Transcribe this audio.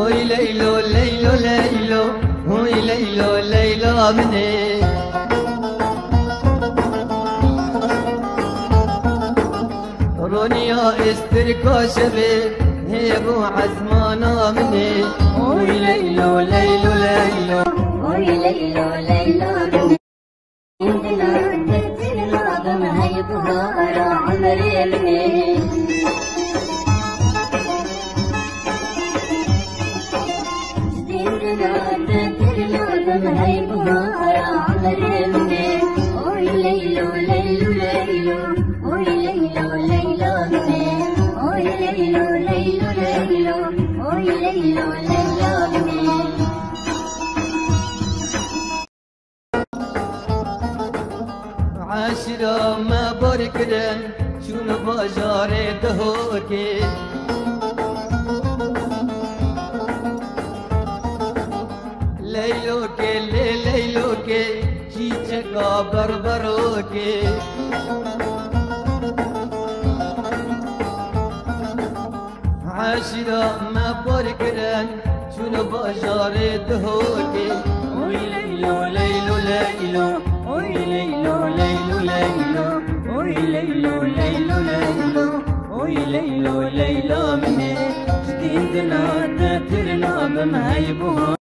وي ليلو ليلو ليلو وي ليلو ليلو مني رونيا استركو شبي هيبو عزمانا مني وي ليلو ليلو ليلو وي ليلو ليلو عندنا ترتل العظم هاي بهارة عمري مني هاي بهارة عمري مني وي ليلو ليلو ليلو ليلو وي ليلو ليلو مني عاشرة ما بركدن شنو بجاري دهوكي ليلوكي ليلوكي چیچکا بربروكي عاشرة ما بركدن شنو بجاري دهوكي وي ليلو ليلو ليلو وي ليلو ليلو ليلو وي ليلو ليلو ليلو وي ليلو مني جديد لا تترنا بمهيبها